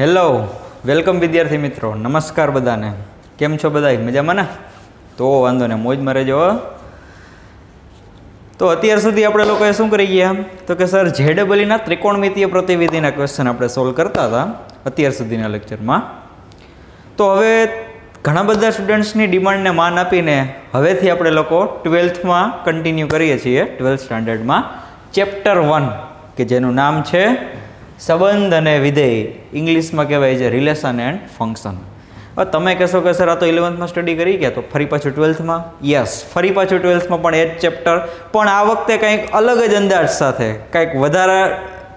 Hello welcome વિદ્યાર્થી મિત્રો. નમસ્કાર બધાને. કેમ છો બધા મજામાં ને? તો વાંધો ને, મોજમાં રહેજો. તો અત્યાર સુધી આપણે લોકોએ શું કરી ગયા? તો કે સર જેડબલીના ત્રિકોણમિતીય પ્રતિવિધિના ક્વેશ્ચન આપણે સોલ્વ કરતા હતા અત્યાર સુધીના લેક્ચરમાં તો હવે ઘણા બધા સ્ટુડન્ટ્સની ડિમાન્ડને માન આપીને હવેથી આપણે લોકો ટ્વેલ્થમાં કન્ટિન્યુ કરીએ છીએ. ટ્વેલ્થ સ્ટાન્ડર્ડમાં ચેપ્ટર વન કે જેનું નામ છે સંબંધ અને વિધેય ઇંગ્લિશમાં કહેવાય છે રિલેશન એન્ડ ફંક્શન હવે તમે કહેશો કે સર આ તો ઇલેવન્થમાં સ્ટડી કરી ગયા, તો ફરી પાછું ટ્વેલ્થમાં યસ ફરી પાછું ટ્વેલ્થમાં પણ એ જ ચેપ્ટર પણ આ વખતે કંઈક અલગ જ અંદાજ સાથે, કંઈક વધારે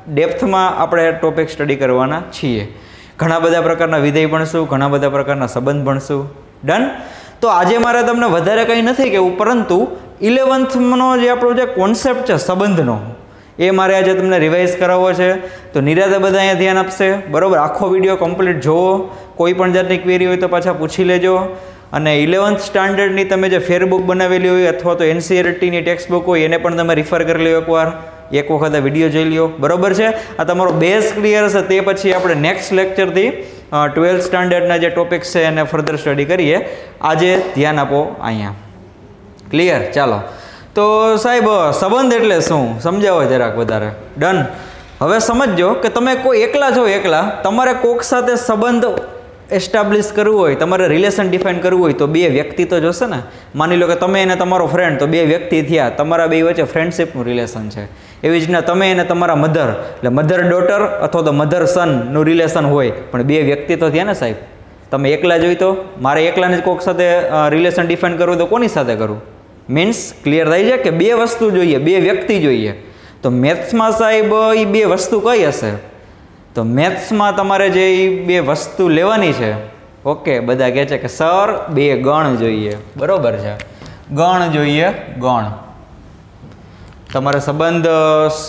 ડેપ્થમાં આપણે ટોપિક સ્ટડી કરવાના છીએ. ઘણા બધા પ્રકારના વિધેય ભણશું, ઘણા બધા પ્રકારના સંબંધ ભણશું. ડન તો આજે મારે તમને વધારે કંઈ નથી કહેવું, પરંતુ ઇલેવન્થનો જે આપણો જે કોન્સેપ્ટ છે, સંબંધનો એ મારે આજે તમને રિવાઇઝ કરાવવો છે. તો નિરાતે બધા અહીંયા ધ્યાન આપશે. બરાબર? આખો વીડિયો કમ્પ્લીટ જોવો. કોઈ પણ જાતની ક્વેરી હોય તો પાછા પૂછી લેજો. અને ઇલેવન્થ સ્ટાન્ડર્ડની તમે જે ફેરબુક બનાવેલી હોય અથવા તો એનસીઆરટીની ટેક્સ્ટ બુક હોય, એને પણ તમે રિફર કરી લો એકવાર. એક વખત આ વીડિયો જોઈ લ્યો. બરાબર છે? આ તમારો બેઝ ક્લિયર હશે. તે પછી આપણે નેક્સ્ટ લેક્ચરથી ટ્વેલ્થ સ્ટાન્ડર્ડના જે ટોપિક્સ છે એને ફર્ધર સ્ટડી કરીએ. આજે ધ્યાન આપો અહીંયા. ક્લિયર ચાલો. તો સાહેબ, સંબંધ એટલે શું? સમજાવો જરાક વધારે. ડન હવે સમજજો કે તમે કોઈ એકલા છો એકલા, તમારે કોક સાથે સંબંધ એસ્ટાબ્લિશ કરવું હોય, તમારે રિલેશન ડિફાઇન કરવું હોય તો બે વ્યક્તિ તો જોશે ને. માની લો કે તમે અને તમારો ફ્રેન્ડ તો બે વ્યક્તિ થયા, તમારા બે વચ્ચે ફ્રેન્ડશિપનું રિલેશન છે. એવી જ રીતના તમે અને તમારા મધર એટલે મધર ડોટર અથવા તો મધર સનનું રિલેશન હોય, પણ બે વ્યક્તિ તો થયા ને સાહેબ. તમે એકલા જોઈ તો, મારે એકલાને જ કોક સાથે રિલેશન ડિફાઇન કરવું તો કોની સાથે કરવું મીન્સ ક્લિયર થઈ છે કે બે વસ્તુ જોઈએ, બે વ્યક્તિ જોઈએ. તો મેથ્સમાં સાહેબ એ બે વસ્તુ કઈ હશે? તો મેથ્સમાં તમારે જે બે વસ્તુ લેવાની છે, ઓકે, બધા કહે છે કે, સર, બે ગણ જોઈએ. બરોબર છે. ગણ જોઈએ, ગણ. તમારે સંબંધ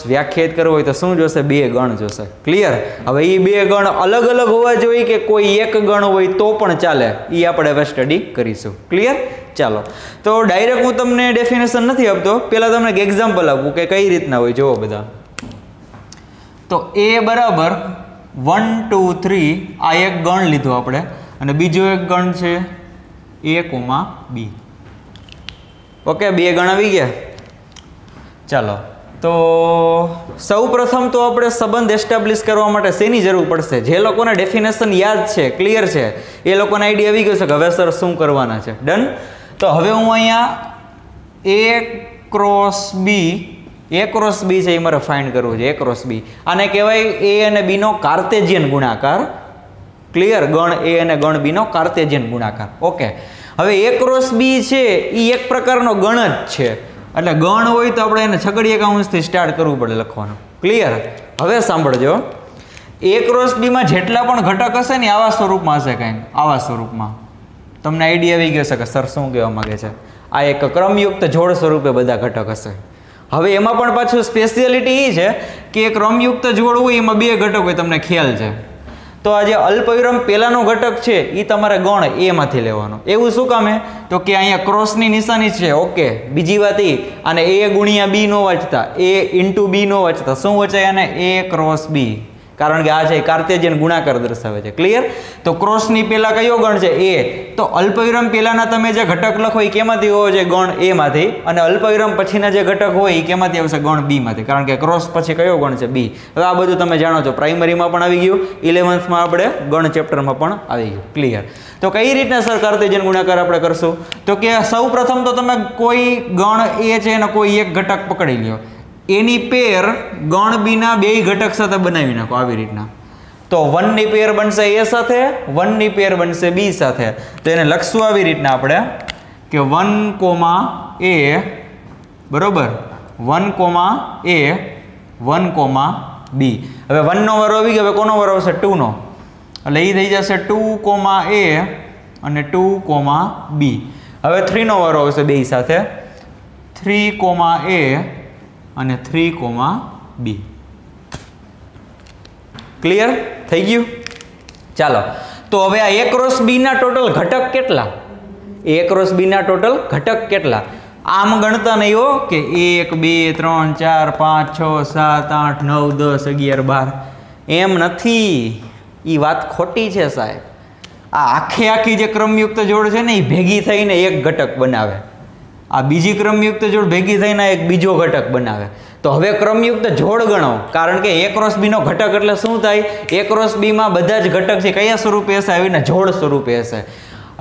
વ્યાખ્યાયિત કરવો હોય તો શું જોશે? બે ગણ જોશે. ક્લિયર હવે એ બે ગણ અલગ અલગ હોવા જોઈએ કે કોઈ એક ગણ હોય તો પણ ચાલે? એ આપણે હવે સ્ટડી કરીશું. ક્લિયર ચાલો. તો ડાયરેક્ટ હું તમને ડેફિનેશન નથી આપતો. પહેલાં તમને એક એક્ઝામ્પલ આપું કે કઈ રીતના હોય, જુઓ બધા. તો એ બરાબર વન ટુ થ્રી આ એક ગણ લીધો આપણે. અને બીજો એક ગણ છે એ કોમા બી. ઓકે, બે ગણ આવી ગયા. ચાલો. તો સૌ પ્રથમ તો આપણે સંબંધ એસ્ટાબ્લિશ કરવા માટે શેની જરૂર પડશે? જે લોકોને ડેફિનેશન યાદ છે ક્લિયર છે, એ લોકોને આઈડિયા આવી ગયો છે કે હવે સર શું કરવાના છે. ડન તો હવે હું અહીંયા એ ક્રોસ બી એ ક્રોસ બી છે એ મારે ફાઇન્ડ કરવું છે એ ક્રોસ બી આને કહેવાય એ અને બીનો કાર્તેજિયન ગુણાકાર. ક્લિયર ગણ એ અને ગણ બીનો કાર્તેજિયન ગુણાકાર. ઓકે હવે એ ક્રોસ બી છે એ એક પ્રકારનો ગણ જ છે. એટલે ગણ હોય તો આપણે એને છગડી કાઉન્સથી સ્ટાર્ટ કરવું પડે લખવાનું. ક્લિયર હવે સાંભળજો. એ ક્રોસ બીમાં જેટલા પણ ઘટક હશે ને આવા સ્વરૂપમાં હશે કાંઈ. આવા સ્વરૂપમાં. તમને આઈડિયા આવી ગયો છે કે સર શું કહેવા માગે છે? આ એક ક્રમયુક્ત જોડ સ્વરૂપે બધા ઘટક હશે. હવે એમાં પણ પાછું સ્પેશિયાલિટી એ છે કે એક ક્રમયુક્ત જોડ હોય એમાં બે ઘટક હોય, તમને ખ્યાલ છે. તો આ જે અલ્પવિરામ પહેલાંનો ઘટક છે એ તમારે ગણ એમાંથી લેવાનો. એવું શું કામે તો કે અહીંયા ક્રોસની નિશાની છે, ઓકે. બીજી વાત એ અને એ ગુણ્યા બી નો વાંચતા એ ઇન્ટુ બી નો વાંચતા. શું વચાય અને એ ક્રોસ બી કારણ કે આ છે કાર્તેજિયન ગુણાકાર દર્શાવે છે. ક્લિયર તો ક્રોસની પહેલાં કયો ગણ છે? એ. તો અલ્પવિરામ પહેલાંના તમે જે ઘટક લખો એ કેમાંથી હોવો છે ગણ એમાંથી અને અલ્પવિરામ પછીના જે ઘટક હોય એ કેમાંથી આવશે? ગણ બીમાંથી કારણ કે ક્રોસ પછી કયો ગણ છે? બી. હવે આ બધું તમે જાણો છો. પ્રાઇમરીમાં પણ આવી ગયું. ઇલેવન્થમાં આપણે ગણ ચેપ્ટરમાં પણ આવી ગયું. ક્લિયર તો કઈ રીતના, સર, કાર્તેજિયન ગુણાકાર આપણે કરશું? તો કે સૌ તો તમે કોઈ ગણ એ છે અને કોઈ એક ઘટક પકડી લ્યો. એની પેર ગણ બીના બે ઘટક સાથે બનાવી નાખો આવી રીતના. તો વનની પેર બનશે એ સાથે, વનની પેર બનશે બી સાથે. તો એને લખશું આવી રીતના આપણે કે વન કોમા એ, બરોબર? One comma A, one comma B. હવે વનનો વરો આવી ગયો, હવે કોનો વરો આવશે? ટુનો. એટલે એ થઈ જશે ટુ કોમા એ અને ટુ કોમા બી. હવે થ્રીનો વરો આવશે બે સાથે. થ્રી કોમા એ અને થ્રી કોમા બી ક્લિયર થઈ ગયું ચાલો. તો હવે આ એક રોસ બીના ટોટલ ઘટક કેટલા? એક રોસ બીના ટોટલ ઘટક કેટલા? આમ ગણતા નહીં હો કે એક, બે, ત્રણ, ચાર, પાંચ, છ, સાત, આઠ, નવ, દસ, અગિયાર, બાર. એમ નથી. એ વાત ખોટી છે સાહેબ. આ આખે આખી જે ક્રમયુક્ત જોડ છે ને એ ભેગી થઈને એક ઘટક બનાવે. આ બીજી ક્રમયુક્ત જોડ ભેગી થઈને એક બીજો ઘટક બનાવે. તો હવે ક્રમયુક્ત જોડ ગણો. કારણ કે એક ક્રોસ બીનો ઘટક એટલે શું થાય? એક ક્રોસ બીમાં બધા જ ઘટક છે કયા સ્વરૂપે હશે? આવીને જોડ સ્વરૂપે હશે.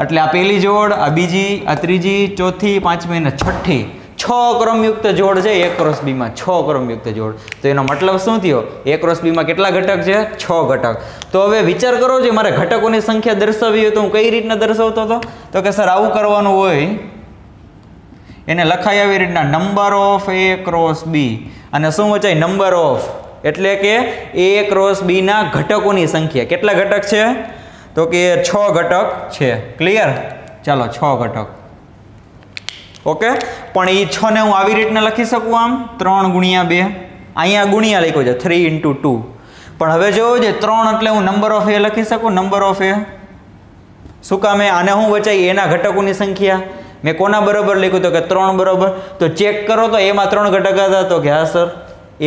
એટલે આ પહેલી જોડ, આ બીજી, આ ત્રીજી, ચોથી, પાંચમી અને છઠ્ઠી છ ક્રમયુક્ત જોડ છે. એક ક્રોસ બીમાં છ ક્રમયુક્ત જોડ. તો એનો મતલબ શું થયો? એક ક્રોસ બીમાં કેટલા ઘટક છે? છ ઘટક. તો હવે વિચાર કરો, જે મારે ઘટકોની સંખ્યા દર્શાવી હોય તો હું કઈ રીતના દર્શાવતો હતો? તો કે, સર, આવું કરવાનું હોય એને લખાય આવી રીતના number of A cross B અને શું વચાય? નંબર ઓફ એટલે કે એ ક્રોસ બીના ઘટકોની સંખ્યા. કેટલા ઘટક છે? તો કે છ ઘટક છે. ક્લિયર ચાલો, છ ઘટક. ઓકે પણ એ છ ને હું આવી રીતના લખી શકું આમ? ત્રણ ગુણ્યા બે. અહીંયા ગુણ્યા લખ્યો છે થ્રી ઇન્ટુ ટુ પણ હવે જોવો છે ત્રણ એટલે હું નંબર ઓફ એ લખી શકું? નંબર ઓફ એ શું કામે આને હું વચાય? એના ઘટકોની સંખ્યા. મેં કોના બરાબર લખ્યું તો કે ત્રણ બરોબર? તો ચેક કરો તો એમાં ત્રણ ઘટક હતા તો કે, હા સર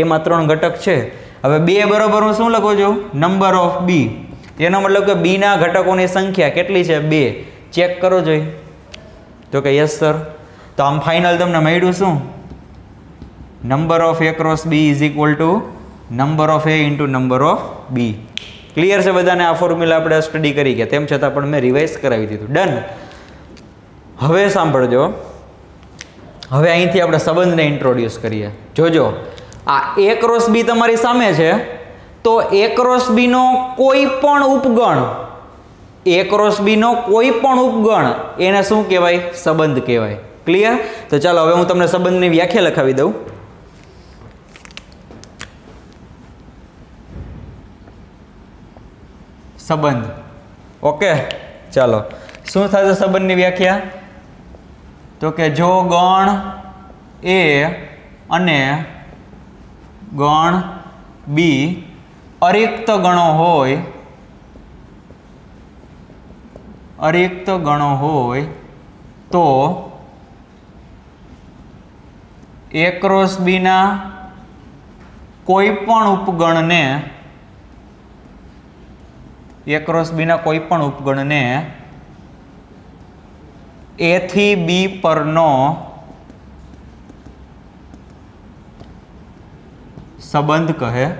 એમાં ત્રણ ઘટક છે. હવે બે બરાબર હું શું લખું છું? નંબર ઓફ બી એનો મતલબ કે બીના ઘટકોની સંખ્યા કેટલી છે? બે. ચેક કરો જોઈ. તો કે યસ સર તો આમ ફાઇનલ તમને મળ્યું શું? Number of A cross B is equal to number of A into number of B clear છે બધાને? આ ફોર્મ્યુલા આપણે સ્ટડી કરી ગયા. તેમ છતાં પણ મેં રિવાઇઝ કરાવી દીધું. ડન હવે સાંભળજો. હવે અહીંથી આપણે સંબંધને ઇન્ટ્રોડ્યુસ કરીએ. જોજો, આ એ ક્રોસ બી તમારી સામે છે. તો એ ક્રોસ બીનો કોઈ પણ ઉપગણ એ ક્રોસ બીનો કોઈ પણ ઉપગણ, એને શું કહેવાય? સંબંધ કહેવાય. ક્લિયર તો ચાલો, હવે હું તમને સંબંધની વ્યાખ્યા લખાવી દઉં. સંબંધ. ઓકે ચાલો. શું થશે સંબંધની વ્યાખ્યા? તો કે જો ગણ એ અને ગણ બી અરિક્ત ગણો હોય, અરિક્ત ગણો હોય તો એ ક્રોસ બીના કોઈ પણ ઉપગણને એ ક્રોસ બીના કોઈ પણ ઉપગણને એ થી બી પરનો સંબંધ કહે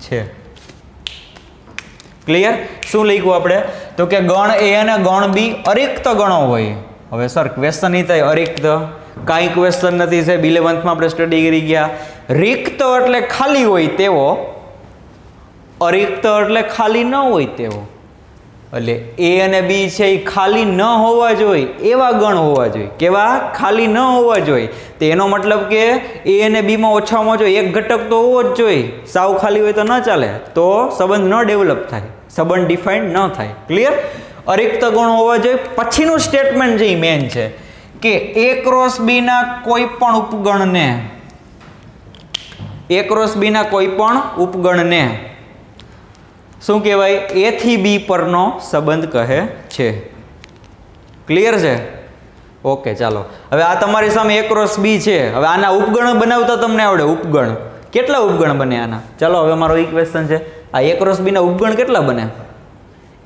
છે. ક્લિયર શું લખ્યું આપણે? તો કે ગણ એ અને ગણ બી અરિક્ત ગણો હોય. હવે સર ક્વેશ્ચન એ થાય, અરિક્ત. કાંઈ ક્વેશ્ચન નથી, સાહેબ. ઇલેવન્થમાં આપણે સ્ટડી કરી ગયા. રિક્ત એટલે ખાલી હોય તેવો. અરિક્ત એટલે ખાલી ન હોય તેવો. એટલે એ અને બી છે એ ખાલી ન હોવા જોઈએ, એવા ગણ હોવા જોઈએ. કેવા? ખાલી ન હોવા જોઈએ. તો એનો મતલબ કે એ અને બીમાં ઓછામાં ઓછો એક ઘટક તો હોવો જ જોઈએ. સાવ ખાલી હોય તો ન ચાલે. તો સંબંધ ન ડેવલપ થાય. સંબંધ ડિફાઇન ન થાય. ક્લિયર અરિક્ત ગુણ હોવા જોઈએ. પછીનું સ્ટેટમેન્ટ જે મેન છે કે એ ક્રોસ બીના કોઈ પણ ઉપગણને એ ક્રોસ બીના કોઈ પણ ઉપગણને શું કહેવાય? એ થી બી પરનો સંબંધ કહે છે. ક્લિયર છે? ઓકે ચાલો. હવે આ તમારી સામે એક ક્રોસ બી છે. હવે આના ઉપગણ બનાવતા તમને આવડે ઉપગણ. કેટલા ઉપગણ બને આના? ચાલો, હવે મારો ઇક્વેશન છે. આ એક ક્રોસ બીના ઉપગણ કેટલા બને?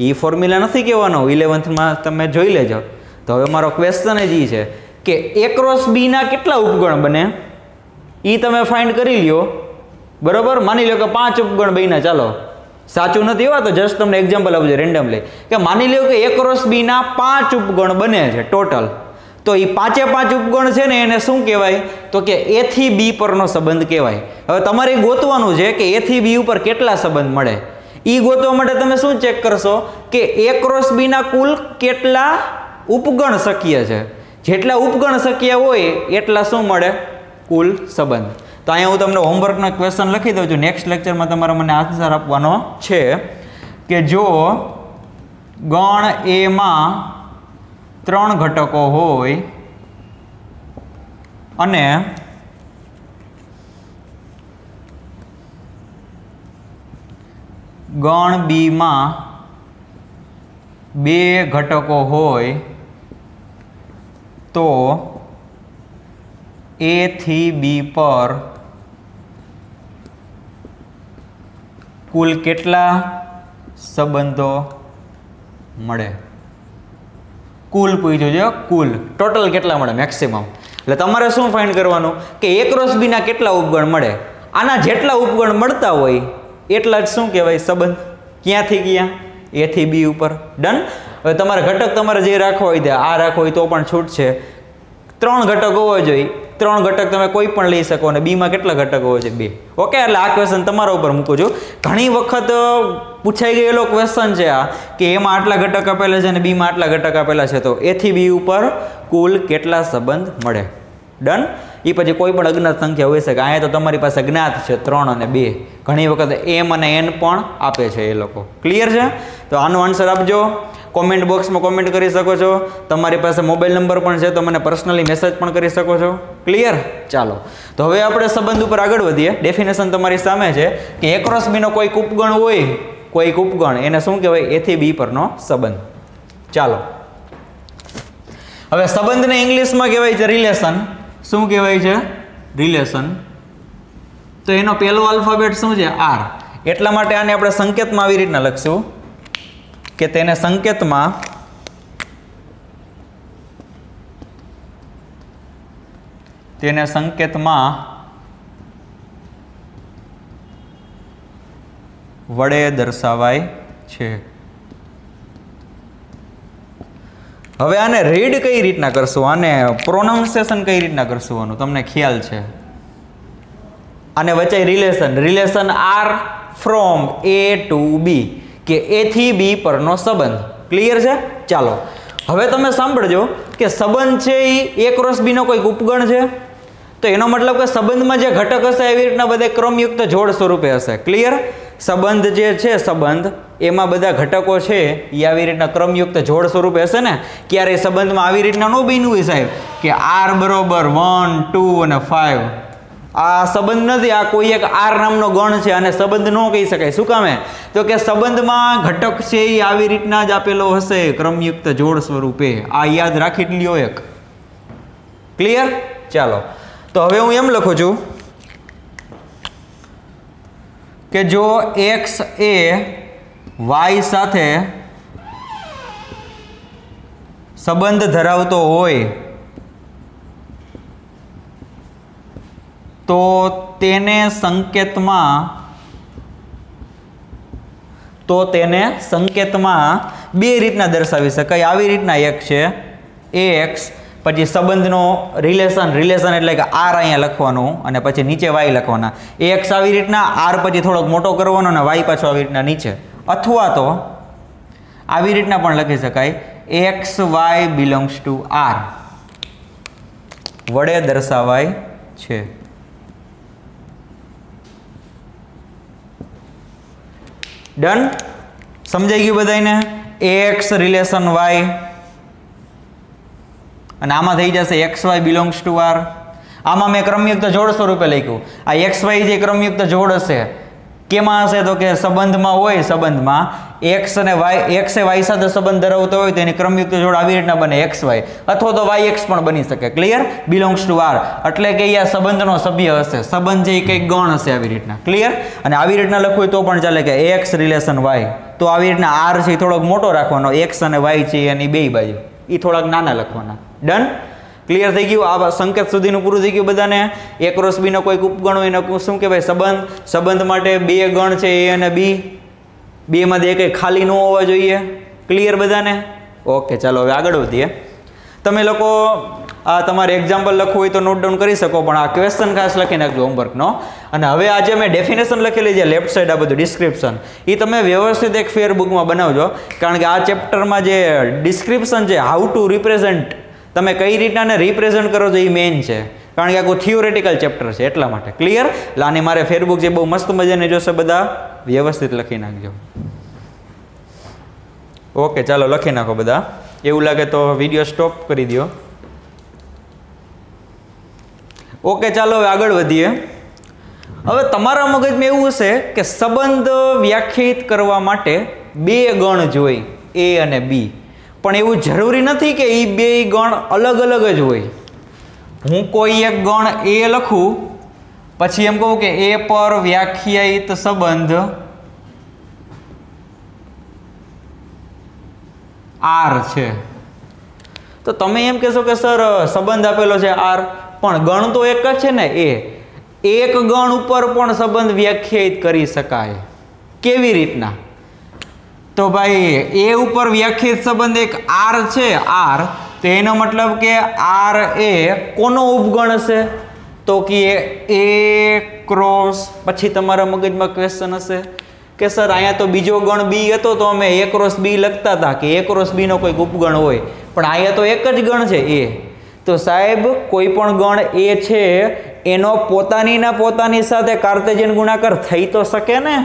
એ ફોર્મ્યુલા નથી કહેવાનો. ઇલેવન્થમાં તમે જોઈ લેજો. તો હવે મારો ક્વેશ્ચન જ એ છે કે એ ક્રોસ બીના કેટલા ઉપગણ બને? એ તમે ફાઇન્ડ કરી લ્યો. બરોબર? માની લો કે પાંચ ઉપગણ બન્યા. ચાલો. સાચું નથી એવા તો જસ્ટ તમને એક્ઝામ્પલ આપજો રેન્ડમલી કે માની લો કે એક ક્રોસ બીના પાંચ ઉપગણ બને છે ટોટલ તો એ પાંચે પાંચ ઉપગણ છે ને એને શું કહેવાય? તો કે એથી બી પરનો સંબંધ કહેવાય. હવે તમારે ગોતવાનું છે કે એથી બી ઉપર કેટલા સંબંધ મળે? એ ગોતવા માટે તમે શું ચેક કરશો? કે એ ક્રોસ બીના કુલ કેટલા ઉપગણ શક્ય છે? જેટલા ઉપગણ શક્ય હોય, એટલા શું મળે? કુલ સંબંધ. તો અહીંયા હું તમને હોમવર્કનો ક્વેશ્ચન લખી દઉં છું. નેક્સ્ટ લેક્ચરમાં તમારે મને આન્સર આપવાનો છે કે જો ગણ એમાં ત્રણ ઘટકો હોય અને ગણ બીમાં બે ઘટકો હોય તો એથી બી પર કુલ કેટલા સંબંધો મળે? કુલ પૂછ્યું છે કુલ. ટોટલ કેટલા મળે મેક્સિમમ એટલે તમારે શું ફાઇન્ડ કરવાનું? કે એક રોસબીના બીના કેટલા ઉપગણ મળે? આના જેટલા ઉપગણ મળતા હોય, એટલા જ શું કહેવાય સંબંધ? ક્યાંથી ગયા? એથી બી ઉપર. ડન હવે તમારે ઘટક તમારે જે રાખવા હોય તે આ રાખવો હોય તો પણ છૂટ છે ત્રણ ઘટક હોવો જોઈએ. ત્રણ ઘટક તમે કોઈ પણ લઈ શકો અને બીમાં કેટલા ઘટક હોવો છે? બે. ઓકે એટલે આ ક્વેશ્ચન તમારા ઉપર મૂકું છું. ઘણી વખત પૂછાઈ ગયેલો ક્વેશ્ચન છે આ, કે એમાં આટલા ઘટક આપેલા છે અને બીમાં આટલા ઘટક આપેલા છે. તો એથી બી ઉપર કુલ કેટલા સંબંધ મળે? ડન એ પછી કોઈ પણ અજ્ઞાત સંખ્યા હોઈ શકે. અહીંયા તો તમારી પાસે જ્ઞાત છે, ત્રણ અને બે. ઘણી વખત એમ અને એન પણ આપે છે એ લોકો. ક્લિયર છે? તો આનો આન્સર આપજો. કોમેન્ટ બોક્સમાં કોમેન્ટ કરી શકો છો. તમારી પાસે મોબાઈલ નંબર પણ છે, તો મને પર્સનલી મેસેજ પણ કરી શકો છો. ક્લિયર ચાલો. તો હવે આપણે સંબંધ ઉપર આગળ વધીએ. ડેફિનેશન તમારી સામે છે કે એક્રોસ બીનો કોઈ ઉપગણ હોય, કોઈ ઉપગણ એને શું કહેવાય? એથી બી પરનો સંબંધ. ચાલો. હવે સંબંધને ઇંગ્લિશમાં કહેવાય છે રિલેશન શું કહેવાય છે? રિલેશન તો એનો પહેલો આલ્ફાબેટ શું છે? આર એટલા માટે આને આપણે સંકેતમાં આવી રીતના લખશું. કે તેને સંકેતમાં તેને સંકેતમાં વડે દર્શાવાય છે. હવે આને રીડ કઈ રીતના કરશું? આને પ્રોનાઉન્સિએશન કઈ રીતના કરશું આનું? તમને ખ્યાલ છે. આને વચ્ચે relation relation R from A to B કે એથી બી પરનો સંબંધ. ક્લિયર છે? ચાલો. હવે તમે સાંભળજો કે સંબંધ છે એ એ ક્રોસ બીનો કોઈક ઉપગણ છે? તો એનો મતલબ કે સંબંધમાં જે ઘટક હશે એવી રીતના બધે ક્રમયુક્ત જોડ સ્વરૂપે હશે. ક્લિયર સંબંધ જે છે સંબંધ, એમાં બધા ઘટકો છે એ આવી રીતના ક્રમયુક્ત જોડ સ્વરૂપે હશે ને? ક્યારેય સંબંધમાં આવી રીતના ન બન્યું સાહેબ? કે આર બરોબર વન ટુ અને ફાઇવ આ સંબંધ નથી, આ કોઈ એક આર નામનો ગણ છે અને સંબંધ ન કહી શકાય. શું કામે? તો કે સંબંધમાં ઘટક છે એ આવી રીતના જ આપેલો હશે, ક્રમયુક્ત જોડ સ્વરૂપે. આ યાદ રાખી લ્યો એક. ક્લિયર ચાલો. તો હવે હું એમ લખું છું કે જો એક્સ એ વાય સાથે સંબંધ ધરાવતો હોય તો તેને સંકેતમાં, તો તેને સંકેતમાં બે રીતના દર્શાવી શકાય. આવી રીતના એક છે એક્સ પછી સંબંધનો રિલેશન રિલેશન એટલે કે આર અહીંયા લખવાનું અને પછી નીચે વાય લખવાના. એક્સ આવી રીતના આર પછી થોડોક મોટો કરવાનો અને વાય પાછો આવી રીતના નીચે. અથવા તો આવી રીતના પણ લખી શકાય. X Y belongs to R વડે દર્શાવાય છે. ડન સમજાઈ ગયું બધાને એક્સ રિલેશન વાય અને આમાં થઈ જશે X Y belongs to R આમાં મેં ક્રમયુક્ત જોડ સ્વરૂપે લખ્યું. આ એક્સ વાય જે ક્રમયુક્ત જોડ હશે, કેમાં હશે? તો કે સંબંધમાં હોય, સંબંધમાં એક્સ અને વાય એક્સ એ વાય સાથે સંબંધ ધરાવતો હોય તો એની ક્રમયુક્ત જોડ આવી રીતના બને એક્સ વાય અથવા તો વાય એક્સ પણ બની શકે. ક્લિયર બિલોંગ્સ ટુ આર એટલે કે અહીંયા સંબંધનો સભ્ય હશે. સંબંધ જે કંઈક ગણ હશે આવી રીતના. ક્લિયર અને આવી રીતના લખવું તો પણ ચાલે કે એક્સ રિલેશન વાય તો આવી રીતના આર છે એ થોડોક મોટો રાખવાનો. એક્સ અને વાય છે એની બે બાજુ. એ થોડાક નાના લખવાના. ડન ક્લિયર થઈ ગયું? આ સંકેત સુધીનું પૂરું થઈ ગયું બધાને? એક રોસ બીનો કોઈક ઉપગણ હોય એને શું કહેવાય? સંબંધ. સંબંધ માટે બે ગણ છે એ અને બી બેમાંથી એક ખાલી ન હોવા જોઈએ. ક્લિયર બધાને? ઓકે ચાલો હવે આગળ વધીએ. તમે લોકો આ તમારે એક્ઝામ્પલ લખવું હોય તો નોટ ડાઉન કરી શકો, પણ આ ક્વેશ્ચન ખાસ લખી નાખજો હોમવર્કનો અને હવે આજે મેં ડેફિનેશન લખેલી છે લેફ્ટ સાઈડ આ બધું ડિસ્ક્રિપ્શન એ તમે વ્યવસ્થિત એક ફેર બુકમાં બનાવજો, કારણ કે આ ચેપ્ટરમાં જે ડિસ્ક્રિપ્શન છે હાઉ ટુ રિપ્રેઝન્ટ તમે કઈ રીતના રિપ્રેઝન્ટ કરો છો એ મેઇન છે. કારણ કે આખું થિયોરેટિકલ ચેપ્ટર છે એટલા માટે. ક્લિયર આની મારે ફેરબુક જે બહુ મસ્ત મજાની જોશે બધા. વ્યવસ્થિત લખી નાખજો. ઓકે, ચાલો લખી નાખો બધા. એવું લાગે તો વીડિયો સ્ટોપ કરી દો ઓકે, ચાલો હવે આગળ વધીએ. હવે તમારા મગજમાં એવું હશે કે સંબંધ વ્યાખ્યાયિત કરવા માટે બે ગણ જોઈ, એ અને બી. પણ એવું જરૂરી નથી કે એ બે ગણ અલગ અલગ જ હોય. હું કોઈ એક ગણ એ લખું પછી એમ કહું કે એ પર વ્યાખ્યાયિત સંબંધ આર છે. તો તમે એમ કહેશો કે સર, સંબંધ આપેલો છે આર, પણ ગણ તો એક જ છે ને એ. એક ગણ ઉપર પણ સંબંધ વ્યાખ્યાયિત કરી શકાય. કેવી રીતના? તો ભાઈ, એ ઉપર વ્યાખ્યાયિત સંબંધ એક આર છે, આર. તો એનો મતલબ કે આર એ કોનો ઉપગણ હશે? તો કે એ ક્રોસ પછી તમારા મગજમાં ક્વેશ્ચન હશે કે સર અહીંયા તો બીજો ગણ બી હતો તો અમે એ ક્રોસ બી લખતા હતા કે એ ક્રોસ બીનો કોઈક ઉપગણ હોય. પણ અહીંયા તો એક જ ગણ છે એ તો સાહેબ, કોઈ પણ ગણ એ છે, એનો પોતાનીના પોતાની સાથે કાર્તેજન ગુણાકાર થઈ તો શકે ને?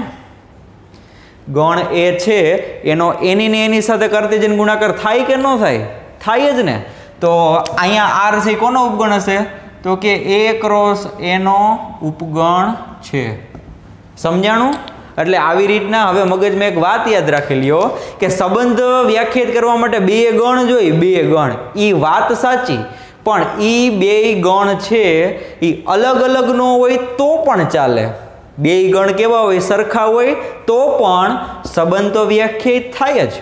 ગણ એ છે, એનો એની ને એની સાથે કાર્તેજન ગુણાકાર થાય કે ન થાય? થાય જ ને. તો અહીંયા આર છે, કોનો ઉપગણ હશે? તો કે એ ક્રોસ એનો ઉપગણ છે. સમજાણું? એટલે આવી રીતના હવે મગજમાં એક વાત યાદ રાખી લ્યો કે સંબંધ વ્યાખ્યાયિત કરવા માટે બે ગણ જોઈ, બે ગણ. એ વાત સાચી, પણ એ બે ગણ છે એ અલગ અલગ ન હોય તો પણ ચાલે. બે ગણ કેવા હોય? સરખા હોય તો પણ સંબંધ તો વ્યાખ્યાયિત થાય જ.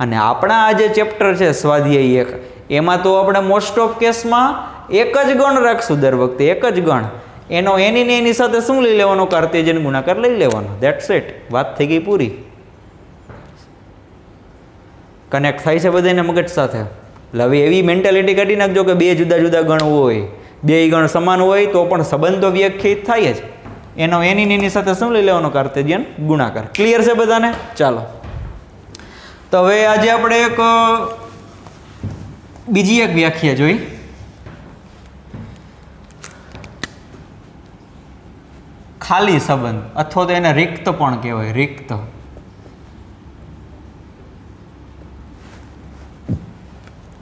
અને આપણા આ જે ચેપ્ટર છે સ્વાધ્યાય એક, એમાં તો આપણે મોસ્ટ ઓફ કેસમાં એક જ ગણ રાખશું દર વખતે, એક જ ગણ. એનો એની ને એની સાથે શું લઈ લેવાનો? કાર્તેજન ગુણાકાર લઈ લેવાનો. દેટ્સ ઇટ વાત થઈ ગઈ પૂરી. કનેક્ટ થાય છે બધાને મગજ સાથે. એટલે હવે એવી મેન્ટાલિટી કાઢી નાખજો કે બે જુદા જુદા ગણ હોય. બે ગણ સમાન હોય તો પણ સંબંધો વ્યાખ્યાયિત થાય જ. એનો એની ને એની સાથે શું લઈ લેવાનો? કાર્તેજન ગુણાકાર. ક્લિયર છે બધાને? ચાલો. તો હવે આજે આપણે એક બીજી એક વ્યાખ્યા જોઈ. ખાલી સંબંધ, અથવા તો એને રિક્ત પણ કહેવાય, રિક્ત.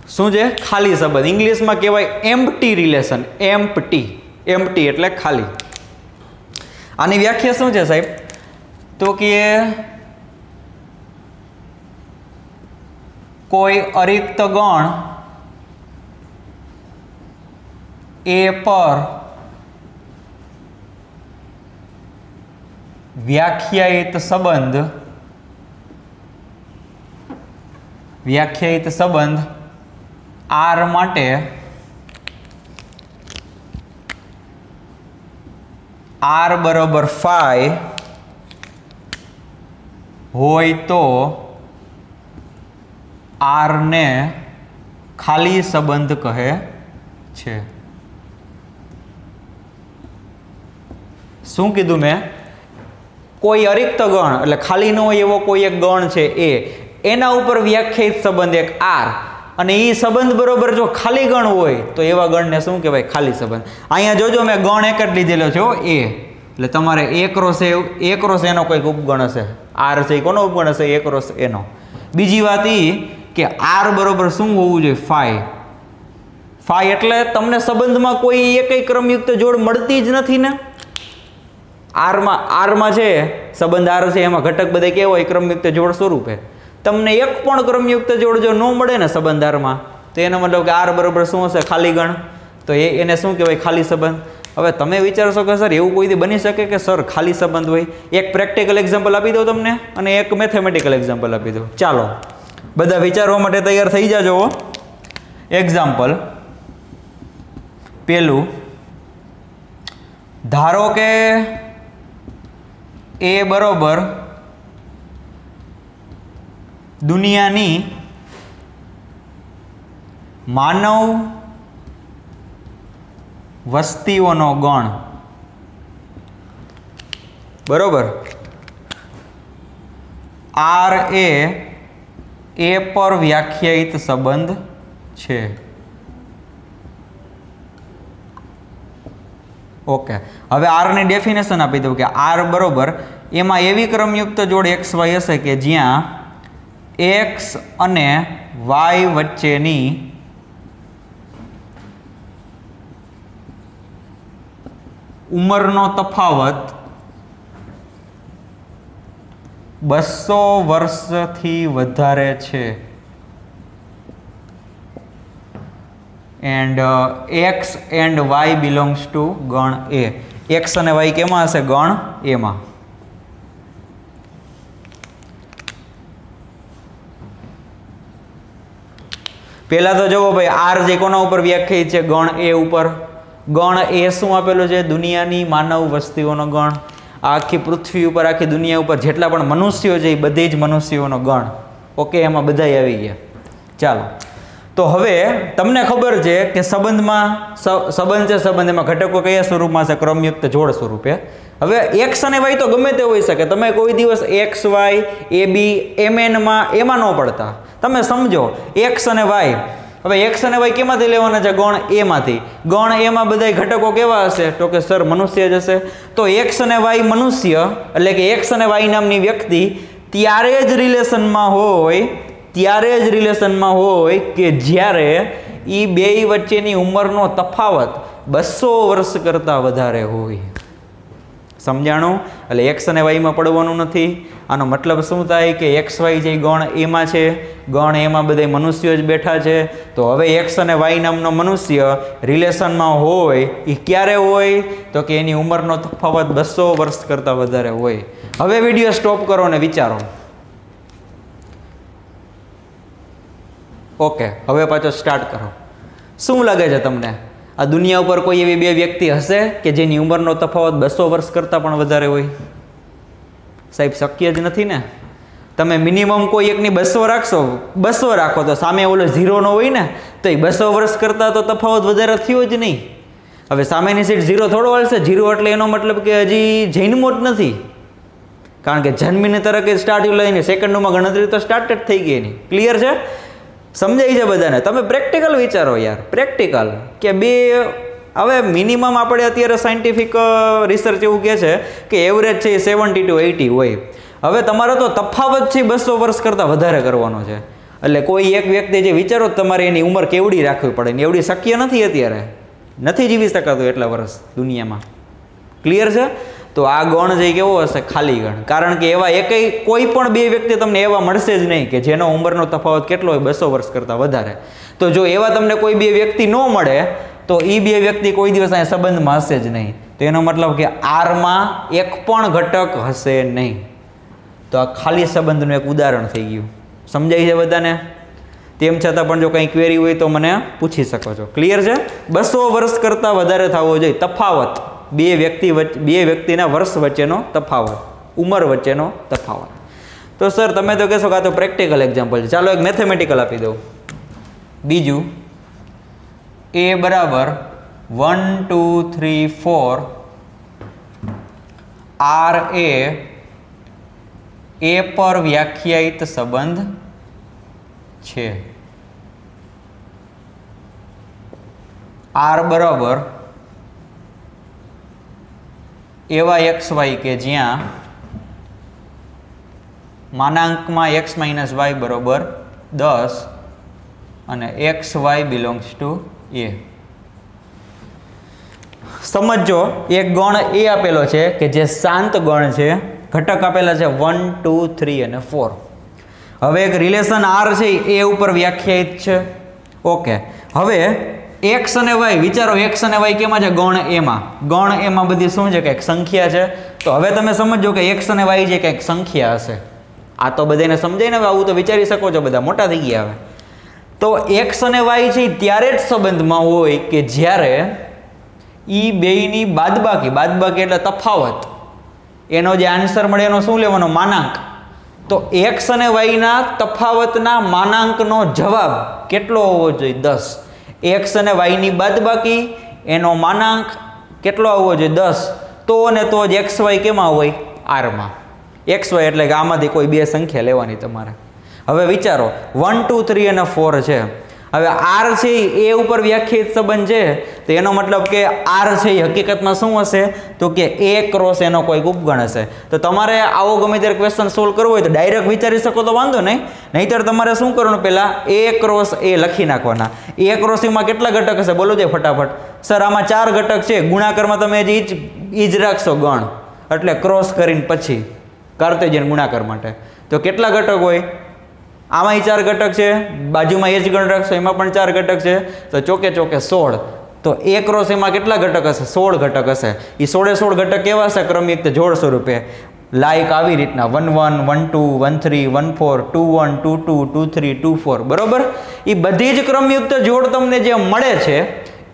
શું છે? ખાલી સંબંધ. ઇંગ્લિશમાં કહેવાય એમ્પટી રિલેશન એમ્પટી એમ્પટી એટલે ખાલી. આની વ્યાખ્યા શું છે સાહેબ? તો કે કોઈ અરિક્ત ગણ એ પર વ્યાખ્યાયિત સંબંધ. વ્યાખ્યાયિત સંબંધ આર માટે આર બરોબર ફાઈ હોય તો આરને ખાલી સંબંધ કહે છે. શું કીધું મેં? કોઈ અરિક્ત ગણ, એટલે ખાલી ન હોય એવો કોઈ એક ગણ છે એ, એના ઉપર વ્યાખ્યાયિત સંબંધ એક આર. અને એ સંબંધ બરોબર જો ખાલી ગણ હોય, તો એવા ગણને શું કહેવાય? ખાલી સંબંધ. અહીંયા જોજો, મેં ગણ એક જ લીધેલો છે એ. એટલે તમારે એક રોસ એક રોસ એનો કોઈક ઉપગણ હશે. આર છે કોનો ઉપગણ હશે? એક રોસ એનો. બીજી વાત એ કે આર બરોબર શું હોવું જોઈએ? ફાઈ. ફાઈ એટલે તમને સંબંધમાં કોઈ એકય ક્રમયુક્ત જોડ મળતી જ નથી ને? આરમાં આરમાં છે સંબંધ આર છે, એમાં ઘટક બધા કેવો હોય, ક્રમયુક્ત જોડ સ્વરૂપે. તમને એક પણ ક્રમયુક્ત જોડ જો ન મળે ને સંબંધ આરમાં, તો એનો મતલબ કે આર બરોબર શું હશે? ખાલી ગણ. તો એ, એને શું કહેવાય? ખાલી સંબંધ. હવે તમે વિચારશો કે, સર, એવું કોઈ દી બની શકે કે, સર, ખાલી સંબંધ હોય? એક પ્રેક્ટિકલ એક્ઝામ્પલ આપી દઉં તમને અને એક મેથેમેટિકલ એક્ઝામ્પલ આપી દઉં. ચાલો. બધા વિચારવા માટે તૈયાર થઈ જાજો એક્ઝામ્પલ પેલું. ધારો કે એ બરોબર દુનિયાની માનવ વસ્તીઓનો ગણ. બરોબર? આર એ એ પર વ્યાખ્યાયિત સંબંધ છે. ઓકે. હવે આરની ડેફિનેશન આપી દઉં કે આર બરોબર. એમાં એવી ક્રમયુક્ત જોડ એક્સ વાય હશે કે જ્યાં એક્સ અને વાય વચ્ચેની ઉંમરનો તફાવત બસો વર્ષથી વધારે છે. And X and Y belongs to ગણ એ એક્સ અને વાય કેમાં હશે? ગણ એમાં પહેલાં તો જુઓ ભાઈ આર જે કોના ઉપર વ્યાખ્યાયિત છે? ગણ એ ઉપર. ગણ એ શું આપેલું છે? દુનિયાની માનવ વસ્તીઓનો ગણ. આખી પૃથ્વી ઉપર, આખી દુનિયા ઉપર જેટલા પણ મનુષ્યો છે, એ બધી જ મનુષ્યોનો ગણ. ઓકે એમાં બધાય આવી ગયા. ચાલો. તો હવે તમને ખબર છે કે સંબંધમાં સંબંધ છે, સંબંધ એમાં ઘટકો કયા સ્વરૂપમાં છે? ક્રમયુક્ત જોડ સ્વરૂપે. હવે એક્સ અને વાય તો ગમે તે હોઈ શકે. તમે કોઈ દિવસ એક્સ વાય એ બી એમ એમાં ન પડતા. તમે સમજો એક્સ અને વાય હવે એક્સ અને વાય કેમાંથી લેવાના છે? ગણ એમાંથી ગણ એમાં બધા ઘટકો કેવા હશે? તો કે સર મનુષ્ય જ હશે. તો એક્સ અને વાય મનુષ્ય, એટલે કે એક્સ અને વાય નામની વ્યક્તિ ત્યારે જ રિલેશનમાં હોય ત્યારે જ રિલેશનમાં હોય કે જ્યારે એ બેય વચ્ચેની ઉંમરનો તફાવત બસો વર્ષ કરતાં વધારે હોય. સમજાણું? એટલે એક્સ અને વાયમાં પડવાનું નથી. આનો મતલબ શું થાય કે એક્સ વાય જે ગણ એમાં છે, ગણ એમાં બધા મનુષ્યો જ બેઠા છે. તો હવે એક્સ અને વાય નામનો મનુષ્ય રિલેશનમાં હોય એ ક્યારે હોય? તો કે એની ઉંમરનો તફાવત બસો વર્ષ કરતાં વધારે હોય. હવે વીડિયો સ્ટોપ કરો અને વિચારો. ઓકે, હવે પાછો સ્ટાર્ટ કરો. શું લાગે છે તમને? આ દુનિયા ઉપર કોઈ એવી બે વ્યક્તિ હશે કે જેની ઉંમરનો તફાવત બસો વર્ષ કરતાં પણ વધારે હોય? સાહેબ, શક્ય જ નથી ને? તમે મિનિમમ કોઈ એકની બસો રાખશો, બસો રાખો તો સામે ઓલો ઝીરોનો હોય ને, તો એ બસો વર્ષ કરતાં તો તફાવત વધારે થયો જ નહીં. હવે સામેની સીટ ઝીરો થોડો હાલશે, ઝીરો એટલે એનો મતલબ કે હજી જન્મો જ નથી. કારણ કે જન્મીને તરકે સ્ટાર્ટ લઈને સેકન્ડોમાં ગણતરી તો સ્ટાર્ટ જ થઈ ગઈ એની. ક્લિયર છે? સમજાય છે બધાને. તમે પ્રેક્ટિકલ વિચારો યાર. પ્રેક્ટિકલ કે બે, હવે મિનિમમ આપણે અત્યારે સાયન્ટિફિક રિસર્ચ એવું કહે છે કે એવરેજ છે એ સેવન્ટી ટુ એટી હોય. હવે તમારે તો તફાવત છે બસો વર્ષ કરતાં વધારે કરવાનો છે. એટલે કોઈ એક વ્યક્તિ જે વિચારો તમારે એની ઉંમર કેવડી રાખવી પડે ને એવડી શક્ય નથી અત્યારે. નથી જીવી શકાતું એટલા વર્ષ દુનિયામાં. ક્લિયર છે? તો આ ગણ જે કેવો હશે? ખાલી ગણ. કારણ કે એવા એકેય કોઈ પણ બે વ્યક્તિ તમને એવા મળશે જ નહીં કે જેનો ઉંમરનો તફાવત કેટલો હોય બસો વર્ષ કરતાં વધારે. તો જો એવા તમને કોઈ બે વ્યક્તિ ન મળે, તો એ બે વ્યક્તિ કોઈ દિવસ અહીંયા સંબંધમાં હશે જ નહીં. તો એનો મતલબ કે આરમાં એક પણ ઘટક હશે નહીં. તો આ ખાલી સંબંધનું એક ઉદાહરણ થઈ ગયું. સમજાય છે બધાને? તેમ છતાં પણ જો કંઈ ક્વેરી હોય તો મને પૂછી શકો છો. ક્લિયર છે? બસો વર્ષ કરતાં વધારે થવો જોઈએ. તફાવત. બે વ્યક્તિ વચ્ચે બે વ્યક્તિના વર્ષ વચ્ચેનો તફાવત, ઉંમર વચ્ચેનો તફાવત. તો સર, તમે તો કહેશો કે આ તો પ્રેક્ટિકલ એક્ઝામ્પલ છે. ચાલો એક મેથેમેટિકલ આપી દઉં. બીજું એ બરાબર one two three four R A A પર વ્યાખ્યાયિત સંબંધ છે. આર બરાબર એવા એક્સ વાય કે જ્યાં માનાંકમાં એક્સ માઇનસ વાય બરોબર દસ અને X Y belongs to A. સમજો એક ગણ એ આપેલો છે કે જે શાંત ગણ છે, ઘટક આપેલા છે વન, ટુ, થ્રી અને ફોર. હવે એક રિલેશન આર છે એ ઉપર વ્યાખ્યાયિત છે. ઓકે. હવે એક્સ અને વાય વિચારો એક્સ અને વાય કેમાં છે? ગણ એમાં. ગણ એમાં બધી શું છે? કંઈક સંખ્યા છે. તો હવે તમે સમજો કે એક્સ અને વાય જે કંઈક સંખ્યા હશે. આ તો બધાને સમજાય ને હવે આવું તો વિચારી શકો છો બધા. મોટા થઈ ગયા હવે. તો એક્સ અને વાય છે ત્યારે જ સંબંધમાં હોય કે જ્યારે ઈ બેયની બાદબાકી બાદબાકી એટલે તફાવત. એનો જે આન્સર મળે એનો શું લેવાનો? માનાંક. તો એક્સ અને વાયના તફાવતના માનાંકનો જવાબ કેટલો હોવો જોઈએ? દસ. એક્સ અને વાયની બાદબાકી એનો માનાંક કેટલો આવવો જોઈએ? દસ. તો ને તો જ એક્સ વાય કેમાં હોય? આરમાં એક્સ વાય એટલે કે આમાંથી કોઈ બે સંખ્યા લેવાની તમારે. હવે વિચારો વન ટુ થ્રી અને ફોર છે. હવે આર છે એ ઉપર વ્યાખ્યાયિત સંબંધ છે, તો એનો મતલબ કે આર છે એ હકીકતમાં શું હશે? તો કે એ ક્રોસ એનો કોઈક ઉપગણ હશે. તો તમારે આવો ગમે ત્યારે ક્વેશ્ચન સોલ્વ કરવો હોય તો ડાયરેક્ટ વિચારી શકો તો વાંધો નહીં. નહીંતર તમારે શું કરવાનું પહેલાં? એ ક્રોસ એ લખી નાખવાના. એ ક્રોસિંગમાં કેટલા ઘટક હશે? બોલો છે ફટાફટ. સર, આમાં ચાર ઘટક છે. ગુણાકારમાં તમે હજી ઈજ જ ઈ જ રાખશો ગણ. એટલે ક્રોસ કરીને પછી કાર્તેજિયન ગુણાકાર માટે. તો કેટલા ઘટક હોય? આમાંય ચાર ઘટક છે, બાજુમાં એ જ ઘટક છે, એમાં પણ ચાર ઘટક છે. તો ચોકે ચોકે સોળ. તો એ ક્રોસ એમાં કેટલા ઘટક હશે? સોળ ઘટક હશે. એ સોળે સોળ ઘટક કેવા હશે? ક્રમયુક્ત જોડ સ્વરૂપે. લાઇક આવી રીતના. One one one two, one three, one four, two one, two two two three, two four. બરોબર? એ બધી જ ક્રમયુક્ત જોડ તમને જે મળે છે,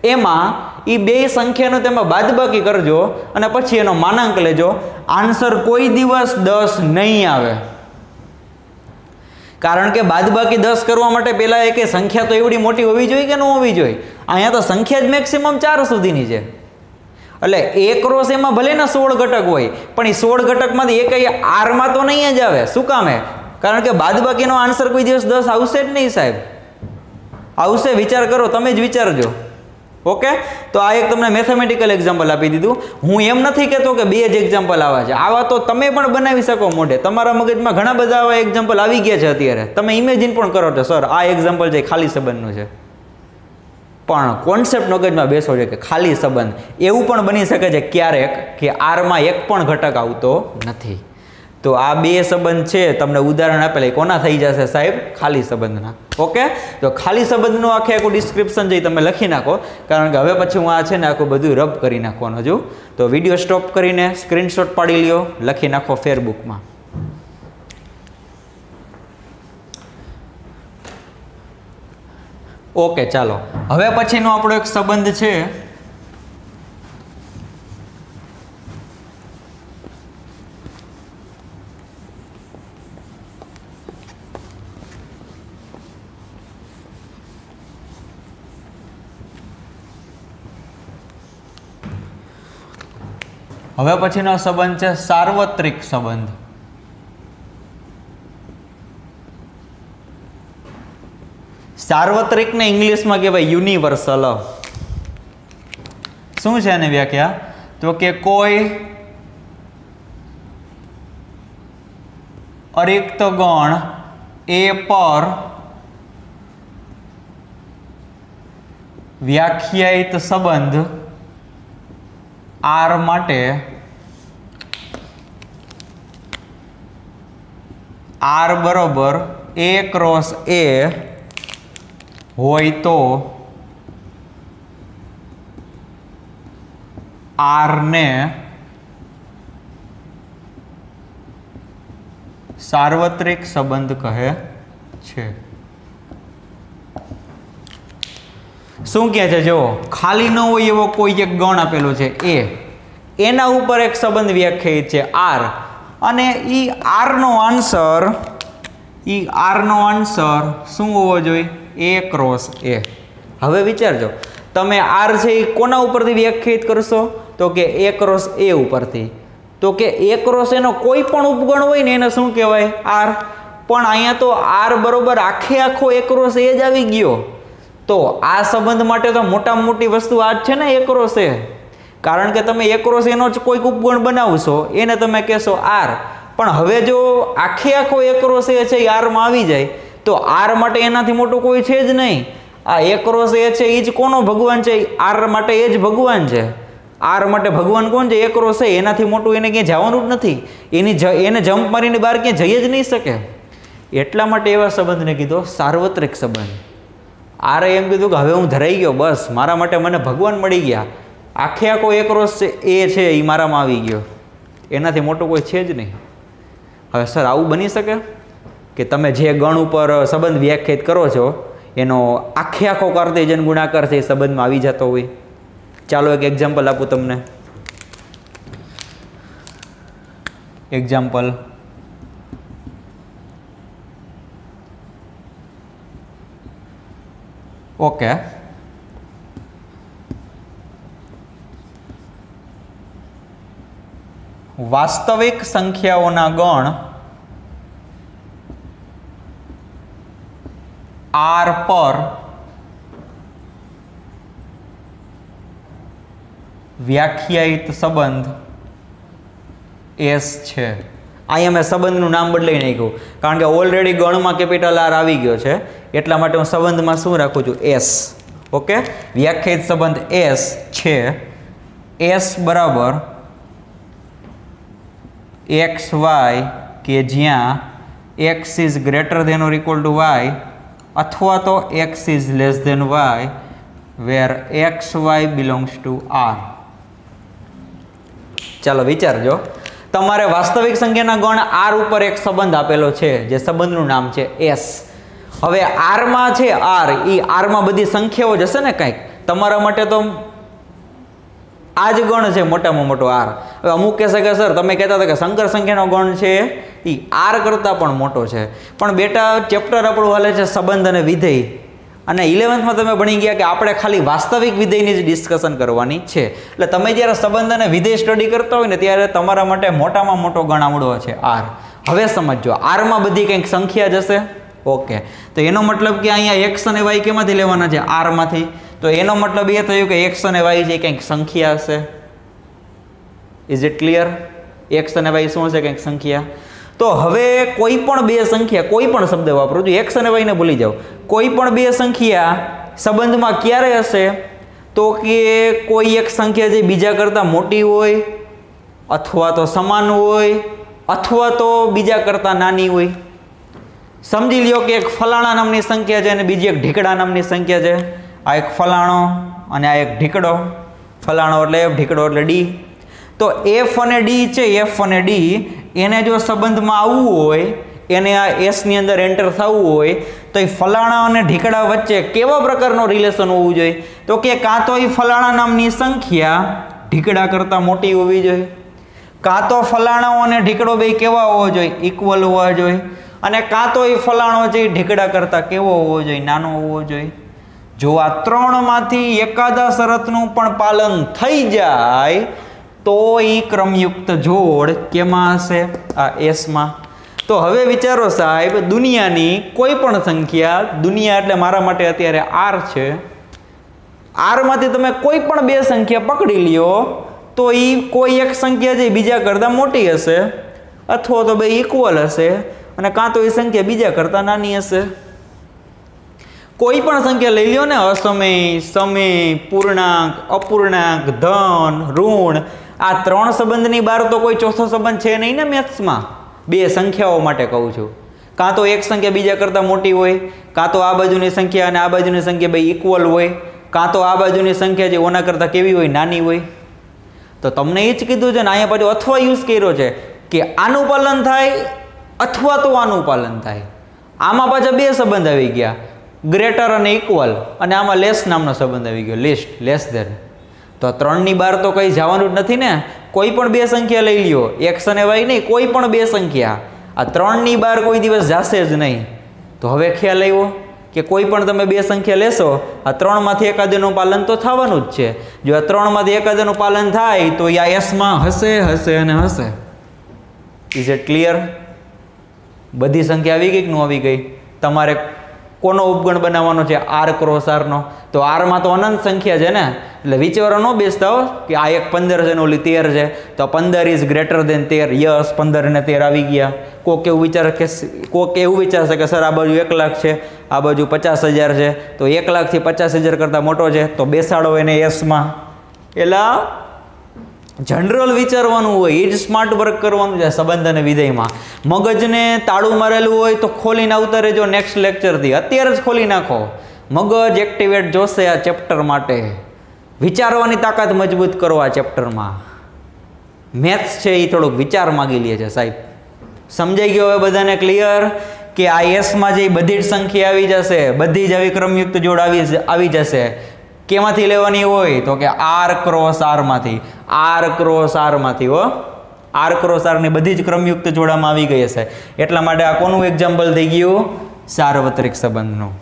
એમાં એ બે સંખ્યાનો તેમાં બાદબાકી કરજો અને પછી એનો માનાંક લેજો. આન્સર કોઈ દિવસ દસ નહીં આવે. કારણ કે બાદબાકી દસ કરવા માટે પહેલાં એક સંખ્યા તો એવડી મોટી હોવી જોઈએ કે ન હોવી જોઈએ? અહીંયા તો સંખ્યા જ મેક્સિમમ ચાર સુધીની છે. એટલે એક રોસ એમાં ભલે ને સોળ ઘટક હોય, પણ એ સોળ ઘટકમાંથી એક આરમાં તો નહીં જ આવે. શું કામે? કારણ કે બાદબાકીનો આન્સર કોઈ દિવસ દસ આવશે જ નહીં સાહેબ. આવશે વિચાર કરો, તમે જ વિચારજો. ઓકે? તો આ એક તમને મેથેમેટિકલ એક્ઝામ્પલ આપી દીધું. હું એમ નથી કહેતો કે બે જ એક્ઝામ્પલ આવા છે. આવા તો તમે પણ બનાવી શકો મોઢે. તમારા મગજમાં ઘણા બધા આવા એક્ઝામ્પલ આવી ગયા છે અત્યારે. તમે ઇમેજિન પણ કરો છો, સર, આ એક્ઝામ્પલ છે ખાલી સંબંધનું છે. પણ કોન્સેપ્ટ મગજમાં બેસો છે કે ખાલી સંબંધ. એવું પણ બની શકે છે ક્યારેક કે આરમાં એક પણ ઘટક આવતો નથી. તો આ બે સંબંધ છે, તમને ઉદાહરણ આપેલા કોના થઈ જશે સાહેબ? ખાલી સંબંધના. ઓકે? તો ખાલી સંબંધનું આખે આખું ડિસ્ક્રિપ્શન જઈ તમે લખી નાખો, કારણ કે હવે પછી હું આ છે ને આખું બધું રબ કરી નાખવાનું હજુ તો વીડિયો સ્ટોપ કરીને સ્ક્રીનશોટ પાડી લ્યો, લખી નાખો ફેરબુકમાં. ઓકે, ચાલો. હવે પછીનો આપણો એક સંબંધ છે હવે પછીનો સંબંધ છે સાર્વત્રિક સંબંધ. સાર્વત્રિકને ઇંગ્લિશમાં કહેવાય યુનિવર્સલ. શું છે એની વ્યાખ્યા? તો કે કોઈ અરિક્ત ગણ એ પર વ્યાખ્યાયિત સંબંધ આર માટે આર બરોબર એ ક્રોસ એ હોય તો આરને સાર્વત્રિક સંબંધ કહે છે. શું કહે છે જો ખાલી ન હોય એવો કોઈ એક ગણ આપેલો છે. એ. એના ઉપર એક સંબંધ વ્યાખ્યાયિત છે, આર. અને એ આરનો આન્સર એ આરનો આન્સર શું હોવો જોઈએ? એ ક્રોસ એ હવે વિચારજો. તમે આર છે એ કોના ઉપરથી વ્યાખ્યાયિત કરશો? તો કે એ ક્રોસ એ ઉપરથી. તો કે એ ક્રોસ એનો કોઈ પણ ઉપગણ હોય ને એને શું કહેવાય? આર. પણ અહીંયા તો આર બરોબર આખે આખો એ ક્રોસ એ જ આવી ગયો. તો આ સંબંધ માટે તો મોટામાં મોટી વસ્તુ આ જ છે ને એકરોસ એ કારણ કે તમે એકરોસ એનો જ કોઈક ઉપગણ બનાવશો, એને તમે કહેશો આર. પણ હવે જો આખે આખો એકરોસ એ છે એ આરમાં આવી જાય, તો આર માટે એનાથી મોટું કોઈ છે જ નહીં. આ એકરોસ એ છે એ જ કોનો ભગવાન છે? આર માટે એ જ ભગવાન છે. આર માટે ભગવાન કોણ છે? એકરોસ છે. એનાથી મોટું એને ક્યાંય જવાનું જ નથી. એની એને જમ્પ મારીને બહાર ક્યાંય જઈ જ નહીં શકે. એટલા માટે એવા સંબંધને કીધો, સાર્વત્રિક સંબંધ. આરે એમ કીધું કે હવે હું ધરાઈ ગયો, બસ, મારા માટે મને ભગવાન મળી ગયા. આખે આખો એક રોષ છે, એ છે એ મારામાં આવી ગયો. એનાથી મોટો કોઈ છે જ નહીં. હવે સર, આવું બની શકે? કે તમે જે ગણ ઉપર સંબંધ વ્યાખ્યાયિત કરો છો, એનો આખે આખો કાર્તેજન ગુણાકાર છે, એ સંબંધમાં આવી જતો હોય. ચાલો એક એક્ઝામ્પલ આપું તમને. એક્ઝામ્પલ ઓકે વાસ્તવિક સંખ્યાઓના ગણ આર પર વ્યાખ્યાયિત સંબંધ એસ છે. અહીંયા મેં સંબંધનું નામ બદલાઈ નાખ્યું. કારણ કે ઓલરેડી ગણમાં કેપિટલ આર આવી ગયો છે. એટલા માટે હું સંબંધમાં શું રાખું છું? એસ ઓકે વ્યાખ્યાયિત સંબંધ એસ છે. એસ બરાબર એક્સ વાય કે જ્યાં X is greater than or equal to Y અથવા તો X is less than Y where X Y belongs to R ચાલો વિચારજો. તમારે વાસ્તવિક સંખ્યાના ગણ આર ઉપર એક સંબંધ આપેલો છે, જે સંબંધનું નામ છે એસ હવે આરમાં છે આર એ આરમાં બધી સંખ્યાઓ જશે ને કંઈક? તમારા માટે તો આ જ ગણ છે મોટામાં મોટો આર હવે અમુક કહેશે કે, સર, તમે કહેતા હતા કે શંકર સંખ્યાનો ગણ છે. એ આર કરતાં પણ મોટો છે. પણ બેટા ચેપ્ટર આપણું હાલે છે સંબંધ અને વિધેય. અને ઇલેવન્થમાં તમે ભણી ગયા કે આપણે ખાલી વાસ્તવિક વિધેયની જ ડિસ્કશન કરવાની છે. એટલે તમે જ્યારે સંબંધ અને વિધેય સ્ટડી કરતા હોય ને, ત્યારે તમારા માટે મોટામાં મોટો ગણ આવડો છે આર હવે સમજો આરમાં બધી કંઈક સંખ્યા જશે ઓકે. તો એનો મતલબ કે અહીંયા એક્સ અને વાય કેમાંથી લેવાના છે? આરમાંથી તો એનો મતલબ એ થયું કે એક્સ અને વાય છે કંઈક સંખ્યા હશે. ઇઝ ઇટ ક્લિયર એક્સ અને વાય શું હશે? કંઈક સંખ્યા. તો હવે કોઈ પણ બે સંખ્યા, કોઈ પણ શબ્દ વાપરું. છું એક્સ અને વાયને ભૂલી જાઓ. કોઈ પણ બે સંખ્યા સંબંધમાં ક્યારે હશે? તો કે કોઈ એક સંખ્યા જે બીજા કરતાં મોટી હોય, અથવા તો સમાન હોય, અથવા તો બીજા કરતાં નાની હોય. સમજી લ્યો કે એક ફલાણા નામની સંખ્યા છે અને બીજી એક ઢીકડા નામની સંખ્યા છે. આ એક ફલાણો અને આ એક ઢીકડો. ફલાણો એટલે એફ ઢીકડો એટલે ડી તો એફ અને ડી છે એફ અને ડી એને જો સંબંધમાં આવવું હોય, એને આ એસની અંદર એન્ટર થવું હોય, તો એ ફલાણા અને ઢીકડા વચ્ચે કેવા પ્રકારનો રિલેશન હોવું જોઈએ? તો કે કાં તો એ ફલાણા નામની સંખ્યા ઢીકડા કરતાં મોટી હોવી જોઈએ. કાં તો ફલાણો અને ઢીકડો બે કેવા હોવો જોઈએ? ઇક્વલ હોવા જોઈએ. અને કાં તો એ ફલાણો છે એ ઢીકડા કરતાં કેવો હોવો જોઈએ, નાનો હોવો જોઈએ? જો આ ત્રણમાંથી એકાદા શરતનું પણ પાલન થઈ જાય, તો એ ક્રમયુક્ત જોડ કેમાં હશે? આ એસમાં. તો હવે વિચારો સાહેબ, દુનિયાની કોઈ પણ સંખ્યા, દુનિયા એટલે મારા માટે અત્યારે આર છે. આરમાંથી તમે કોઈ પણ બે સંખ્યા પકડી લ્યો, તો એ કોઈ એક સંખ્યા જે બીજા કરતાં મોટી હશે, અથવા તો બે ઇક્વલ હશે અને કાં તો એ સંખ્યા બીજા કરતાં નાની હશે? કોઈ પણ સંખ્યા લઈ લ્યો ને, અસમય, સમય, પૂર્ણાંક, અપૂર્ણાંક, ધન, ઋણ, આ ત્રણ સંબંધની બહાર તો કોઈ ચોથો સંબંધ છે નહીં ને મેથ્સમાં? બે સંખ્યાઓ માટે કહું છું. કાં તો એક સંખ્યા બીજા કરતાં મોટી હોય, કાં તો આ બાજુની સંખ્યા અને આ બાજુની સંખ્યા બે ઇક્વલ હોય, કાં તો આ બાજુની સંખ્યા જે ઓના કરતાં કેવી હોય, નાની હોય. તો તમને એ જ કીધું છે ને, અહીંયા પાછું અથવા યુઝ કર્યો છે કે આનું પાલન થાય અથવા તો આનું પાલન થાય. આમાં પાછા બે સંબંધ આવી ગયા. ગ્રેટર અને ઇક્વલ અને આમાં લેસ નામનો સંબંધ આવી ગયો. લિસ્ટ લેસ ધેન તો ત્રણની બાર તો કંઈ જવાનું જ નથી ને. કોઈ પણ બે સંખ્યા લઈ લ્યો. એક્સ અને વાય નહીં, કોઈ પણ બે સંખ્યા. આ ત્રણની બાર કોઈ દિવસ જશે જ નહીં. તો હવે ખ્યાલ આવ્યો કે કોઈ પણ તમે બે સંખ્યા લેશો, આ ત્રણમાંથી એકાદનું પાલન તો થવાનું જ છે. જો આ ત્રણમાંથી એકાદનું પાલન થાય, તો આ એસમાં હશે હશે અને હશે. ઇઝ ઇટ ક્લિયર બધી સંખ્યા આવી ગઈ કે ન આવી ગઈ? તમારે કોનો ઉપગણ બનાવવાનો છે? આર ક્રોસ આરનો. તો આરમાં તો અનંત સંખ્યા છે ને? એટલે વિચારો ન બેસતા હો, કે આ એક પંદર છે ને ઓલી તેર છે. તો પંદર ઇઝ ગ્રેટર દેન તેર. યસ, પંદર ને તેર આવી ગયા. કોક એવું વિચાર કે કોક એવું વિચારશે કે સર, આ બાજુ એક લાખ છે, આ બાજુ પચાસ હજાર છે. તો એક લાખથી પચાસ હજાર કરતાં મોટો છે. તો બેસાડો એને એસમાં એટલે જનરલ વિચારવાનું હોય, એ જ સ્માર્ટ વર્ક કરવાનું છે સંબંધ અને વિધેયમાં. મગજને તાળું મારેલું હોય તો ખોલીને આવતા રહેજો નેક્સ્ટ લેક્ચરથી અત્યારે જ ખોલી નાખો. મગજ એક્ટિવેટ જોશે આ ચેપ્ટર માટે. વિચારવાની તાકાત મજબૂત કરો આ ચેપ્ટરમાં મેથ્સ છે એ થોડુંક વિચાર માગી લે છે સાહેબ. સમજાઈ ગયો હવે બધાને ક્લિયર કે આ એસમાં જે બધી જ સંખ્યા આવી જશે, બધી જ આવી ક્રમયુક્ત જોડ આવી આવી જશે. કેમાંથી લેવાની હોય? તો કે આર ક્રોસ આરમાંથી. આર ક્રોસ આરમાંથી, હો. આર ક્રોસ આરની બધી જ ક્રમયુક્ત જોડામાં આવી ગઈ હશે. એટલા માટે આ કોનું એક્ઝામ્પલ થઈ ગયું? સાર્વત્રિક સંબંધનું.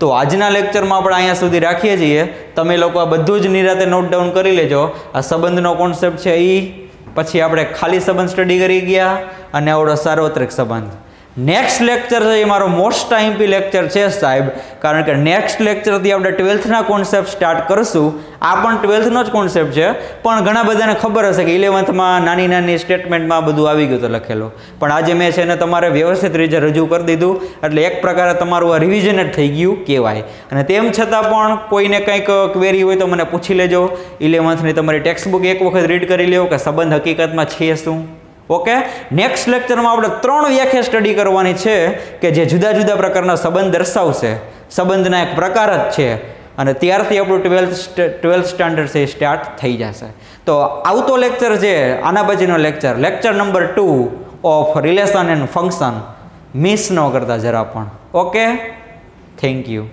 તો આજના લેક્ચરમાં આપણે અહીંયા સુધી રાખીએ છીએ. તમે લોકો આ બધું જ નિરાતે નોટ ડાઉન કરી લેજો. આ સંબંધનો કોન્સેપ્ટ છે એ પછી આપણે ખાલી સંબંધ સ્ટડી કરી ગયા અને આવડો સાર્વત્રિક સંબંધ. નેક્સ્ટ લેક્ચર છે એ મારો મોસ્ટ ટાઈમપી લેક્ચર છે સાહેબ. કારણ કે નેક્સ્ટ લેક્ચરથી આપણે ટ્વેલ્થના કોન્સેપ્ટ સ્ટાર્ટ કરશું. આ પણ ટ્વેલ્થનો જ કોન્સેપ્ટ છે. પણ ઘણા બધાને ખબર હશે કે ઇલેવન્થમાં નાની નાની સ્ટેટમેન્ટમાં બધું આવી ગયું તો લખેલું. પણ આજે મેં છે ને તમારે વ્યવસ્થિત રીતે રજૂ કરી દીધું. એટલે એક પ્રકારે તમારું આ રિવિઝન જ થઈ ગયું કહેવાય. અને તેમ છતાં પણ કોઈને કંઈક ક્વેરી હોય તો મને પૂછી લેજો. ઇલેવન્થની તમારી ટેક્સ્ટ બુક એક વખત રીડ કરી લો કે સંબંધ હકીકતમાં છે શું? ઓકે નેક્સ્ટ લેક્ચરમાં આપણે ત્રણ વ્યાખ્યા સ્ટડી કરવાની છે કે જે જુદા જુદા પ્રકારના સંબંધ દર્શાવશે. સંબંધના એક પ્રકાર જ છે. અને ત્યારથી આપણું ટ્વેલ્થ ટ્વેલ્થ સ્ટાન્ડર્ડ છે સ્ટાર્ટ થઈ જશે. તો આવતો લેક્ચર છે આના પછીનો lecture lecture number two of relation and function miss ન કરતા જરા પણ. Okay thank you